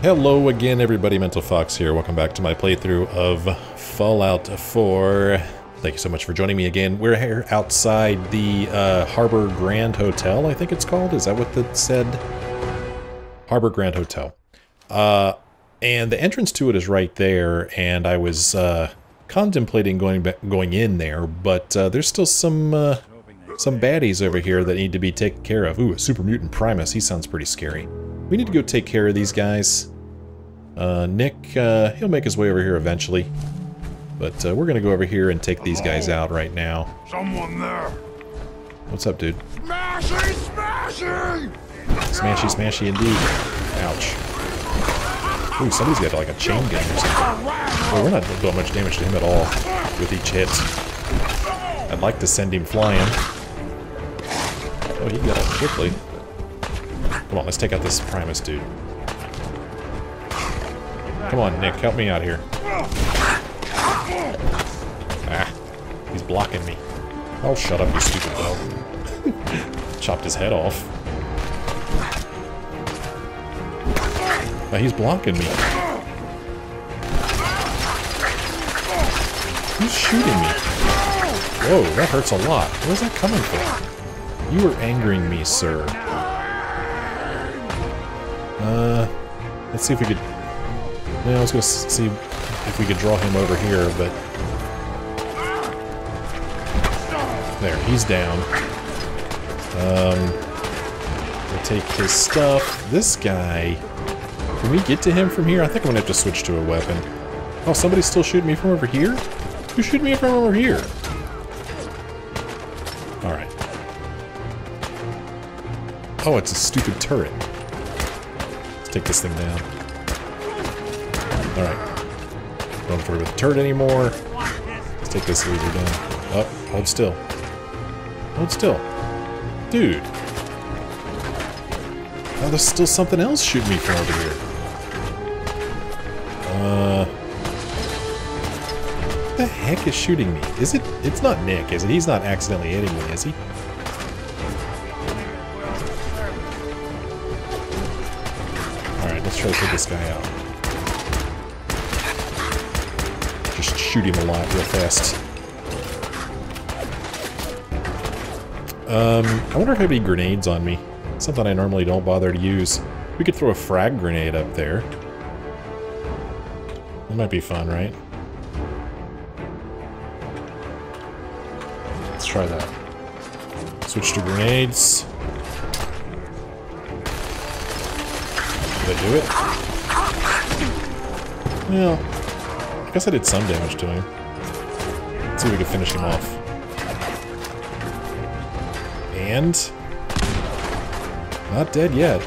Hello again everybody, Mental Fox here. Welcome back to my playthrough of Fallout 4. Thank you so much for joining me again. We're here outside the uh, Harbor Grand Hotel, I think it's called. Is that what it said? Harbor Grand Hotel. Uh, and the entrance to it is right there, and I was uh, contemplating going going in there, but uh, there's still some uh, some baddies over here that need to be taken care of. Ooh, a Super Mutant Primus. He sounds pretty scary. We need to go take care of these guys. Uh, Nick, uh, he'll make his way over here eventually. But uh, we're going to go over here and take these guys out right now. Someone there. What's up, dude? Smashy, smashy! Smashy, smashy indeed. Ouch. Ooh, somebody's got like a chain gun or something. Well, we're not doing much damage to him at all with each hit. I'd like to send him flying. Oh, he got up quickly. Come on, let's take out this Primus dude. Come on, Nick, help me out here. Ah, he's blocking me. Oh, shut up, you stupid dog. Chopped his head off. Now he's blocking me. Who's shooting me? Whoa, that hurts a lot. Where's that coming from? You are angering me, sir. Uh, let's see if we could... Yeah, I was gonna see if we could draw him over here, but... There, he's down. Um, we'll take his stuff. This guy... Can we get to him from here? I think I'm gonna have to switch to a weapon. Oh, somebody's still shooting me from over here? Who's shooting me from over here? Alright. Oh, it's a stupid turret. Take this thing down. Alright. Don't worry about the turret anymore. Let's take this laser down. Up. Oh, hold still. Hold still. Dude. Oh, there's still something else shooting me from over here. Uh... What the heck is shooting me? Is it... It's not Nick, is it? He's not accidentally hitting me, is he? This guy out. Just shoot him a lot real fast. Um, I wonder if I have any grenades on me. Something I normally don't bother to use. We could throw a frag grenade up there. That might be fun, right? Let's try that. Switch to grenades. I do it? Well, I guess I did some damage to him. Let's see if we can finish him off. And... Not dead yet.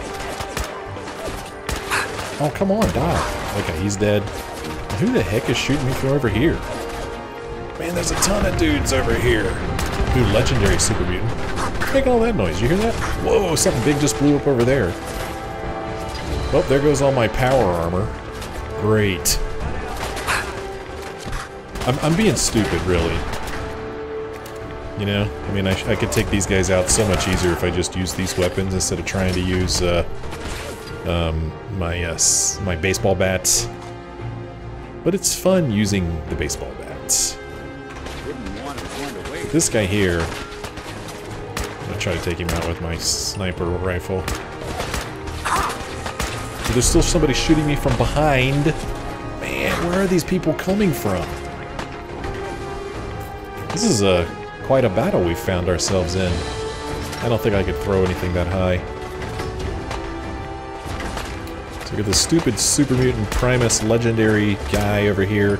Oh, come on, die. Okay, he's dead. Who the heck is shooting me from over here? Man, there's a ton of dudes over here. Dude, legendary super mutant. Make all that noise. You hear that? Whoa, something big just blew up over there. Well, there goes all my power armor. Great. I'm, I'm being stupid, really. You know? I mean, I, I could take these guys out so much easier if I just use these weapons instead of trying to use uh, um, my, uh, my baseball bats. But it's fun using the baseball bats. This guy here, I'm gonna try to take him out with my sniper rifle. There's still somebody shooting me from behind. Man, where are these people coming from? This is a quite a battle we found ourselves in. I don't think I could throw anything that high. So we got this stupid Super Mutant Primus legendary guy over here.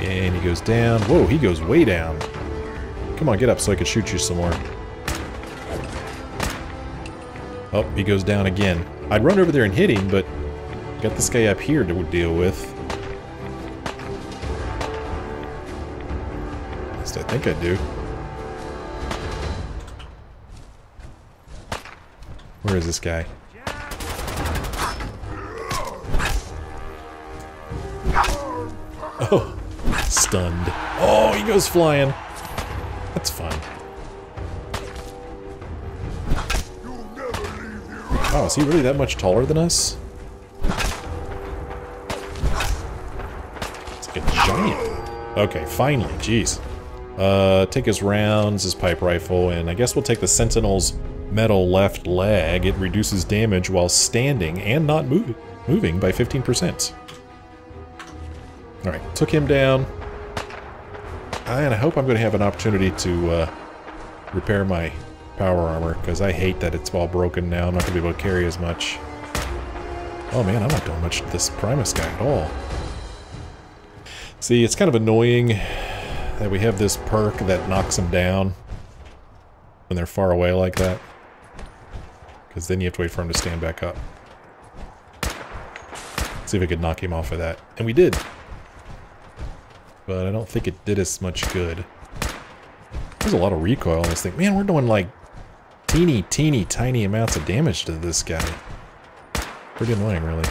And he goes down. Whoa, he goes way down. Come on, get up so I can shoot you some more. Oh, he goes down again. I'd run over there and hit him, but got this guy up here to deal with. At least I think I do. Where is this guy? Oh, stunned. Oh, he goes flying. That's fun. Oh, is he really that much taller than us? It's like a giant. Okay, finally, jeez. Uh, take his rounds, his pipe rifle, and I guess we'll take the Sentinel's metal left leg. It reduces damage while standing and not moving, moving by 15%. Alright, took him down. And I hope I'm going to have an opportunity to uh, repair my power armor, because I hate that it's all broken now. I'm not going to be able to carry as much. Oh man, I'm not doing much to this Primus guy at all. See, it's kind of annoying that we have this perk that knocks them down when they're far away like that. Because then you have to wait for him to stand back up. See if I could knock him off of that. And we did but I don't think it did us much good. There's a lot of recoil on this thing. Man, we're doing like teeny, teeny, tiny amounts of damage to this guy. Pretty annoying, really.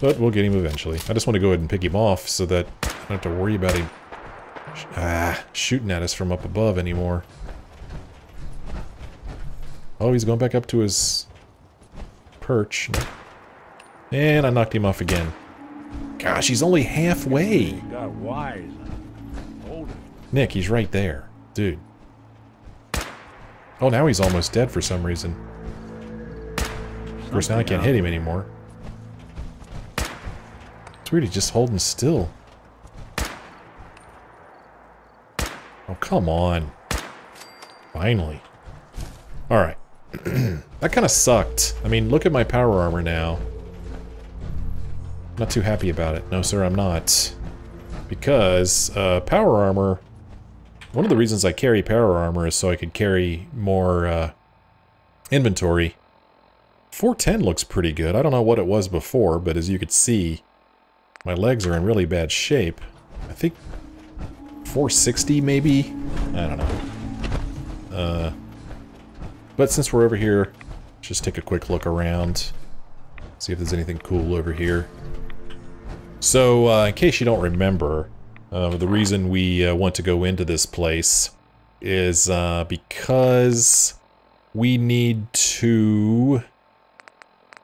But we'll get him eventually. I just want to go ahead and pick him off so that I don't have to worry about him ah, shooting at us from up above anymore. Oh, he's going back up to his perch. And I knocked him off again. Gosh, he's only halfway. Nick, he's right there. Dude. Oh, now he's almost dead for some reason. Of course, now I can't hit him anymore. It's weird, he's just holding still. Oh, come on. Finally. Alright. that kind of sucked. I mean, look at my power armor now. Not too happy about it. No, sir, I'm not. Because uh, power armor... One of the reasons I carry power armor is so I could carry more uh, inventory. 410 looks pretty good. I don't know what it was before, but as you could see, my legs are in really bad shape. I think 460 maybe? I don't know. Uh, but since we're over here, just take a quick look around. See if there's anything cool over here. So, uh, in case you don't remember, uh, the reason we uh, want to go into this place is uh, because we need to...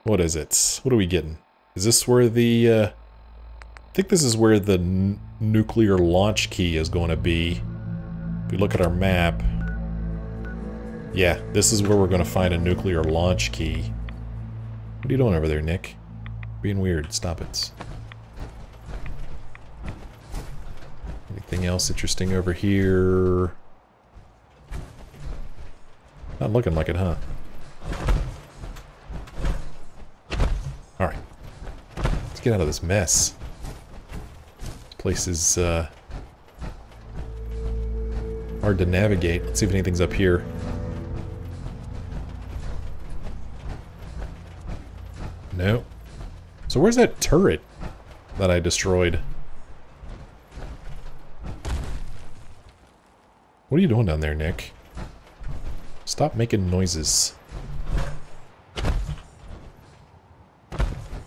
What is it? What are we getting? Is this where the... Uh, I think this is where the nuclear launch key is going to be. If we look at our map... Yeah, this is where we're going to find a nuclear launch key. What are you doing over there, Nick? Being weird. Stop it. Anything else interesting over here? Not looking like it, huh? Alright. Let's get out of this mess. This place is, uh... Hard to navigate. Let's see if anything's up here. No. So where's that turret that I destroyed? What are you doing down there, Nick? Stop making noises. I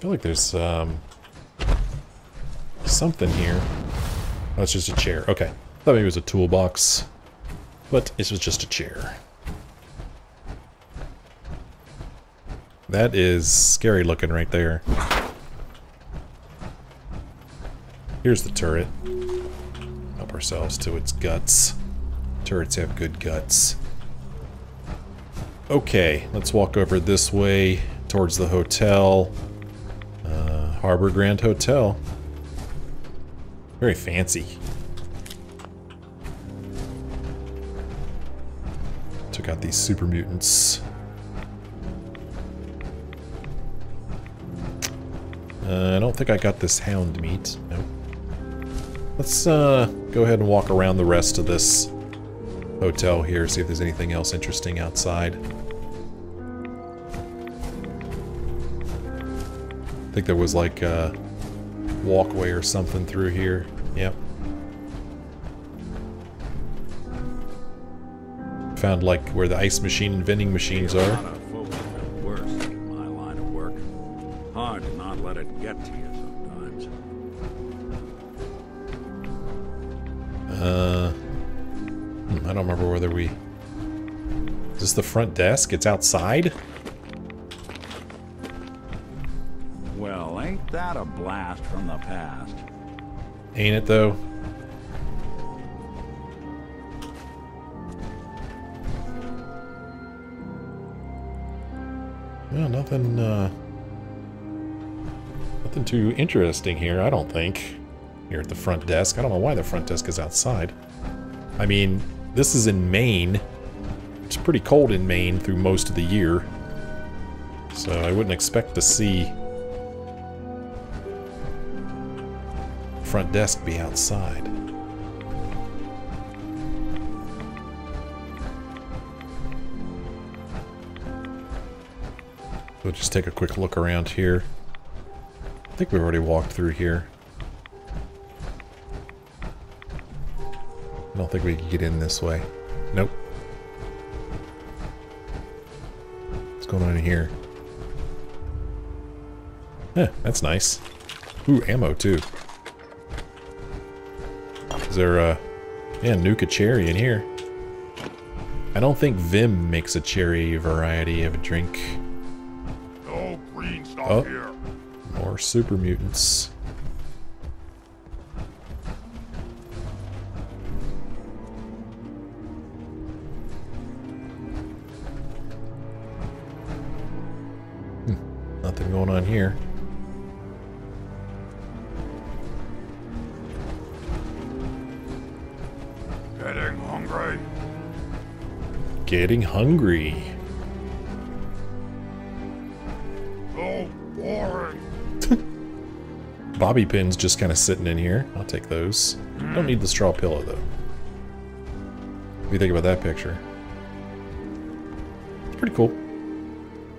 feel like there's, um... Something here. Oh, it's just a chair. Okay. Thought maybe it was a toolbox. But this was just a chair. That is scary looking right there. Here's the turret. Help ourselves to its guts. Turrets have good guts. Okay, let's walk over this way towards the hotel. Uh, Harbor Grand Hotel. Very fancy. Took out these super mutants. Uh, I don't think I got this hound meat. Nope. Let's uh, go ahead and walk around the rest of this hotel here, see if there's anything else interesting outside. I think there was like a walkway or something through here. Yep. Found like where the ice machine and vending machines are. The front desk? It's outside? Well, ain't that a blast from the past? Ain't it though? Well, nothing, uh... Nothing too interesting here, I don't think. Here at the front desk. I don't know why the front desk is outside. I mean, this is in Maine. Pretty cold in Maine through most of the year. So I wouldn't expect to see front desk be outside. We'll just take a quick look around here. I think we've already walked through here. I don't think we can get in this way. Nope. Going on in here? Eh, that's nice. Ooh, ammo too. Is there a... Yeah, Nuka Cherry in here. I don't think Vim makes a cherry variety of a drink. No green stuff Oh. here. More super mutants. Getting hungry. So boring. Bobby pins just kind of sitting in here. I'll take those. Don't need the straw pillow though. What do you think about that picture? It's pretty cool.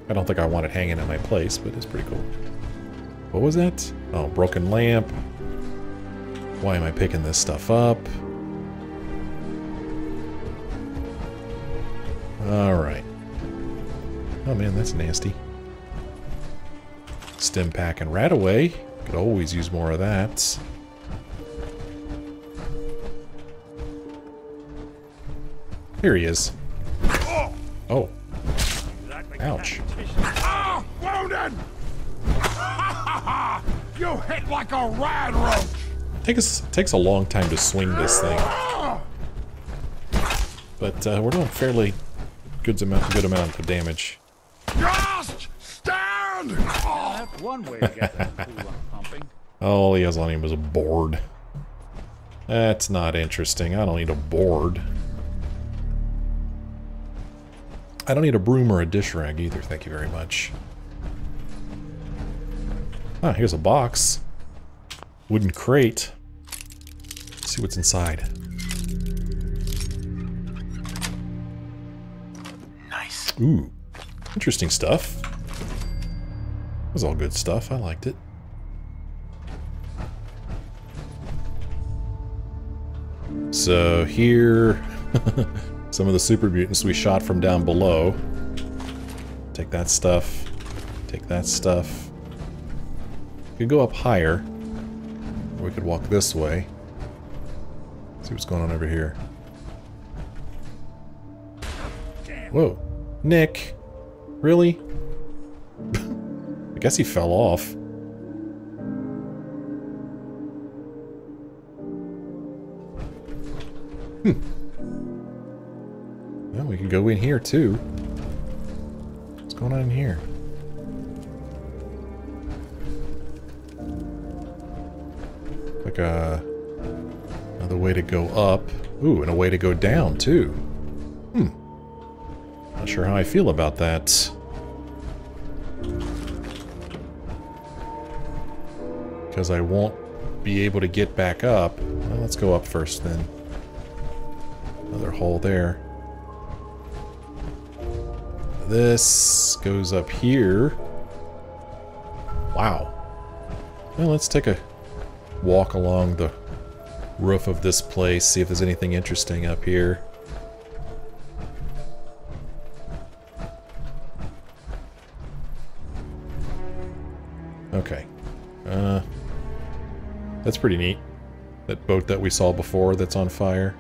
I don't think I want it hanging in my place, but it's pretty cool. What was that? Oh, broken lamp. Why am I picking this stuff up? Alright. Oh man, that's nasty. Stimpak and RadAway. Could always use more of that. Here he is. Oh. Ouch. wounded! you hit like a rad roach. Takes takes a long time to swing this thing, but uh, we're doing fairly good amount good amount of damage. Just stand! Oh, That's one way to get that coolant pumping. All he has on him is a board. That's not interesting. I don't need a board. I don't need a broom or a dish rag either, thank you very much. Ah, here's a box. Wooden crate. Let's see what's inside. Ooh, interesting stuff. It was all good stuff. I liked it. So here, some of the super mutants we shot from down below. Take that stuff. Take that stuff. We could go up higher. Or we could walk this way. See what's going on over here. Whoa. Nick. Really? I guess he fell off. Hmm. Well, we could go in here too. What's going on in here? Like a another way to go up. Ooh, and a way to go down too. Sure how I feel about that. Because I won't be able to get back up. Well, let's go up first then. Another hole there. This goes up here. Wow. Well, let's take a walk along the roof of this place, see if there's anything interesting up here. Pretty neat. That boat that we saw before that's on fire.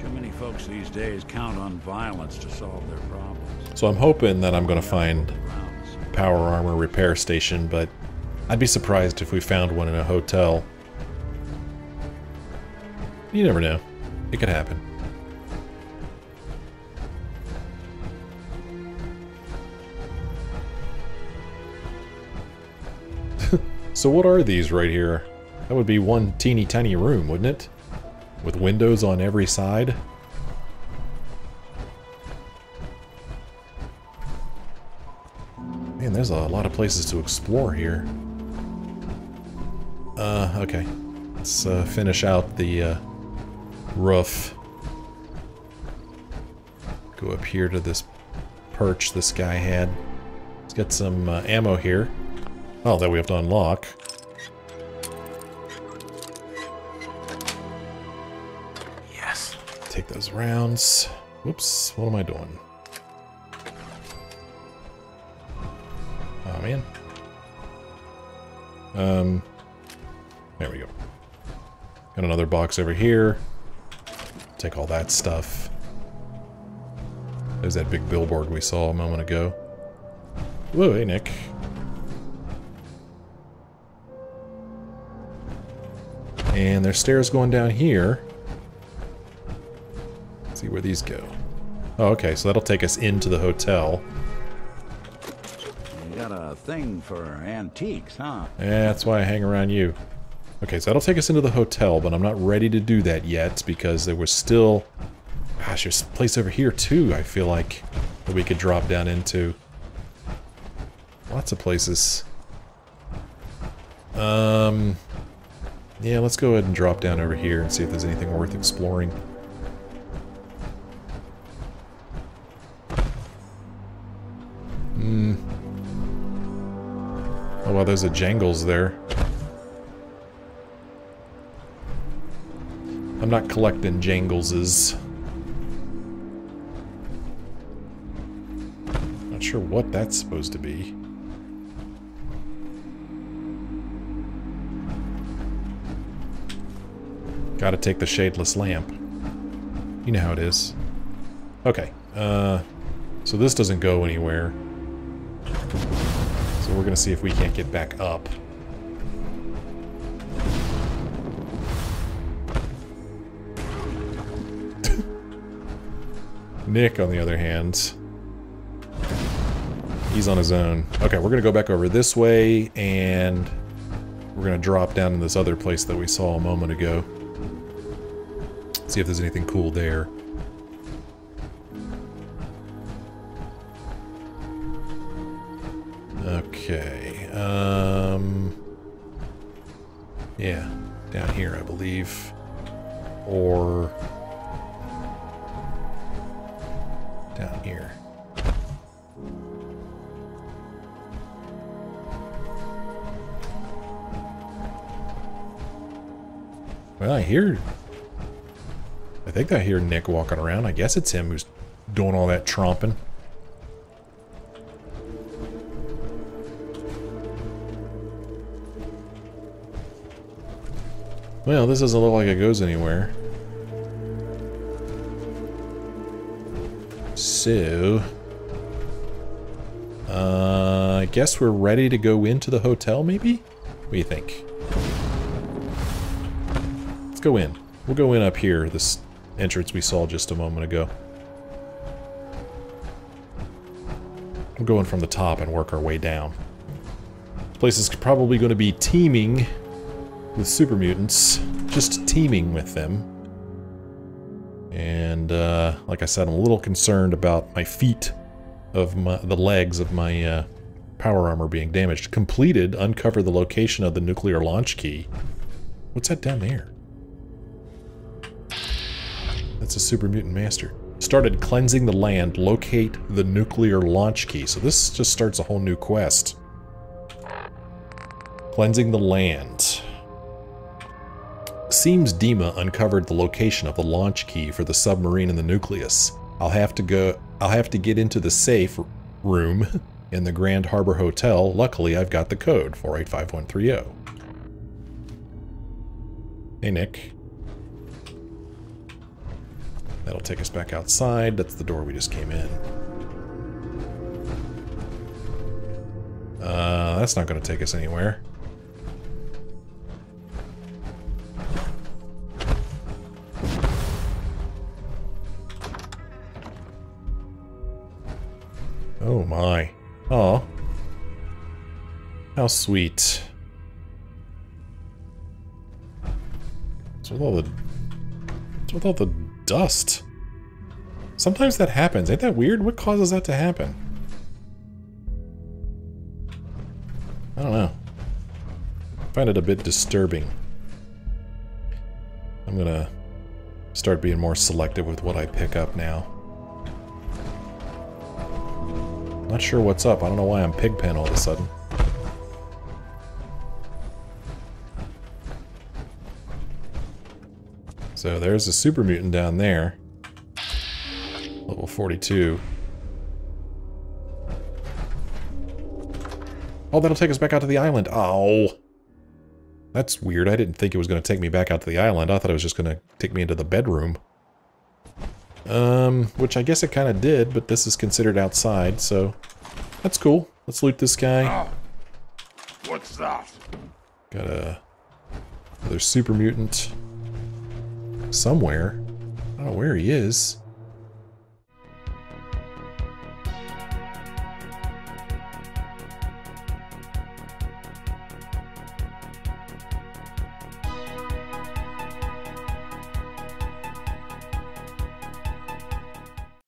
Too many folks these days count on violence to solve their problems. So I'm hoping that I'm going to find Rounds. power armor repair station, but I'd be surprised if we found one in a hotel. You never know. It could happen. So what are these right here? That would be one teeny tiny room, wouldn't it? With windows on every side? Man, there's a lot of places to explore here. Uh, okay. Let's uh, finish out the uh, roof. Go up here to this perch this guy had. Let's get some uh, ammo here. Oh, that we have to unlock. Yes. Take those rounds. Whoops, what am I doing? Oh man. Um, there we go. Got another box over here. Take all that stuff. There's that big billboard we saw a moment ago. Whoa, hey Nick. And there's stairs going down here. Let's see where these go. Oh, okay, so that'll take us into the hotel. You got a thing for antiques, huh? Yeah, that's why I hang around you. Okay, so that'll take us into the hotel, but I'm not ready to do that yet because there was still... Gosh, there's a place over here too, I feel like, that we could drop down into. Lots of places. Um... Yeah, let's go ahead and drop down over here and see if there's anything worth exploring. Hmm. Oh, wow, there's a Jangles there. I'm not collecting Jangleses. Not sure what that's supposed to be. Gotta take the shadeless lamp. You know how it is. Okay, uh, so this doesn't go anywhere. So we're gonna see if we can't get back up. Nick, on the other hand, he's on his own. Okay, we're gonna go back over this way, and we're gonna drop down in this other place that we saw a moment ago. See if there's anything cool there. Okay, um... Yeah, down here, I believe. Or... Down here. Well, I hear... I think I hear Nick walking around. I guess it's him who's doing all that tromping. Well, this doesn't look like it goes anywhere. So... Uh, I guess we're ready to go into the hotel, maybe? What do you think? Let's go in. We'll go in up here, this entrance we saw just a moment ago. We'll go in from the top and work our way down. This place is probably going to be teeming with super mutants, just teeming with them. And uh, like I said, I'm a little concerned about my feet of my, the legs of my uh, power armor being damaged. Completed, uncover the location of the nuclear launch key. What's that down there? That's a super mutant master. Started cleansing the land, locate the nuclear launch key. So this just starts a whole new quest. Cleansing the land. Seems Dima uncovered the location of the launch key for the submarine in the nucleus. I'll have to go I'll have to get into the safe room in the Grand Harbor Hotel. Luckily, I've got the code 485130. Hey Nick. That'll take us back outside. That's the door we just came in. Uh, that's not going to take us anywhere. Oh my. Oh. How sweet. What's with all the... With all the dust? Sometimes that happens. Ain't that weird? What causes that to happen? I don't know. I find it a bit disturbing. I'm gonna start being more selective with what I pick up now. Not sure what's up. I don't know why I'm Pigpen all of a sudden. So there's a super mutant down there. Level 42. Oh, that'll take us back out to the island. Oh. That's weird. I didn't think it was going to take me back out to the island. I thought it was just going to take me into the bedroom. Um, which I guess it kind of did, but this is considered outside, so that's cool. Let's loot this guy. Oh. What's that? Got a another super mutant somewhere. I don't know where he is.